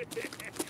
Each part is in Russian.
Ha, ha, ha, ha.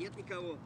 Нет никого.